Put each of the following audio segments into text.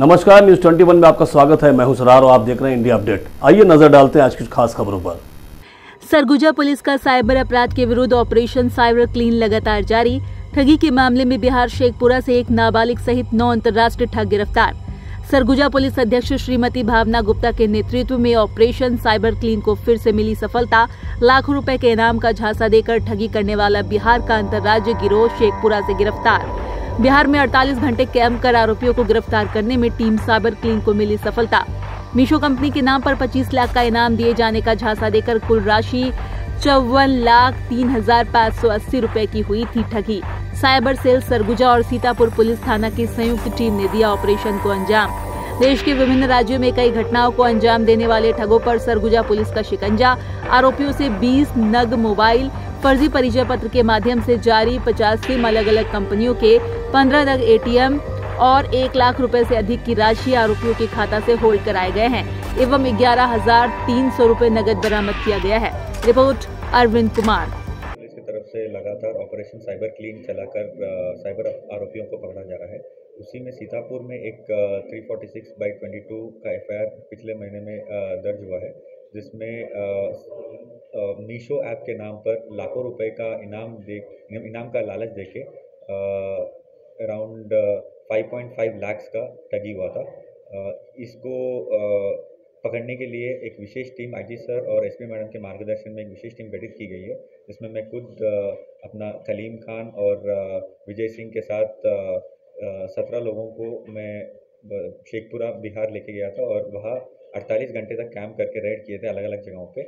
नमस्कार न्यूज़ 21 में आपका स्वागत है। मैं हूँ सरार और आप देख रहे हैं इंडिया अपडेट आइए नज़र डालते हैं आज की खास खबरों पर। सरगुजा पुलिस का साइबर अपराध के विरुद्ध ऑपरेशन साइबर क्लीन लगातार जारी। ठगी के मामले में बिहार शेखपुरा से एक नाबालिग सहित नौ अंतर्राष्ट्रीय ठग गिरफ़्तार। सरगुजा पुलिस अध्यक्ष श्रीमती भावना गुप्ता के नेतृत्व में ऑपरेशन साइबर क्लीन को फिर से मिली सफलता। लाखों रुपए के इनाम का झांसा देकर ठगी करने वाला बिहार का अंतर्राज्य गिरोह शेखपुरा से गिरफ़्तार। बिहार में 48 घंटे कैंप कर आरोपियों को गिरफ़्तार करने में टीम साइबर क्लीन को मिली सफलता। मीशो कंपनी के नाम पर 25 लाख का इनाम दिए जाने का झांसा देकर कुल राशि चौवन लाख तीन हज़ार पाँच सौ अस्सी रूपए की हुई थी ठगी। साइबर सेल सरगुजा और सीतापुर पुलिस थाना की संयुक्त टीम ने दिया ऑपरेशन को अंजाम। देश के विभिन्न राज्यों में कई घटनाओं को अंजाम देने वाले ठगों पर सरगुजा पुलिस का शिकंजा। आरोपियों से 20 नग मोबाइल फर्जी परिचय पत्र के माध्यम से जारी 50 सिम अलग अलग कंपनियों के 15 नग एटीएम और एक लाख रुपए से अधिक की राशि आरोपियों के खाता से होल्ड कराए गए हैं, एवं ग्यारह हज़ार तीन सौ रूपए नगद बरामद किया गया है। रिपोर्ट, अरविंद कुमार। पुलिस की तरफ़ से लगातार ऑपरेशन साइबर क्लीन चलाकर साइबर आरोपियों को पकड़ा जा रहा है। उसी में सीतापुर में एक three forty six by twenty two का एफ़ पिछले महीने में दर्ज हुआ है, जिसमें मीशो ऐप के नाम पर लाखों रुपए का इनाम दे इनाम का लालच देके अराउंड 5.5 लाख्स का ठगी हुआ था। अ, इसको अ, पकड़ने के लिए एक विशेष टीम आईजी सर और एसपी मैडम के मार्गदर्शन में एक विशेष टीम गठित की गई है जिसमें मैं खुद अपना कलीम खान और विजय सिंह के साथ सत्रह लोगों को मैं शेखपुरा बिहार लेके गया था और वहाँ 48 घंटे तक कैंप करके रेड किए थे अलग अलग जगहों पे।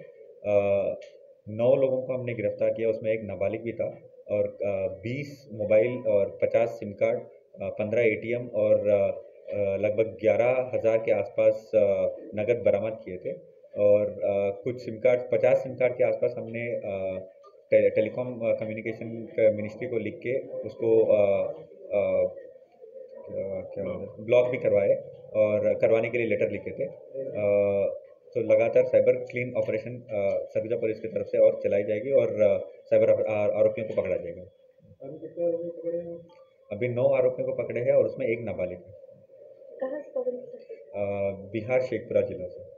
नौ लोगों को हमने गिरफ़्तार किया उसमें एक नाबालिग भी था और बीस मोबाइल और पचास सिम कार्ड पंद्रह एटीएम और लगभग ग्यारह हज़ार के आसपास नगद बरामद किए थे और कुछ सिम कार्ड पचास सिम कार्ड के आसपास हमने टे, टेलीकॉम कम्युनिकेशन मिनिस्ट्री को लिख के उसको ब्लॉक भी करवाए और करवाने के लिए लेटर लिखे थे। अ, तो लगातार cyber clean operation Surguja police की तरफ़ से और चलाई जाएगी और साइबर आरोपियों को पकड़ा जाएगा। अभी नौ आरोपियों को पकड़े हैं और उसमें एक नाबालिग है। कहाँ से पकड़े थे? बिहार शेखपुरा जिला से।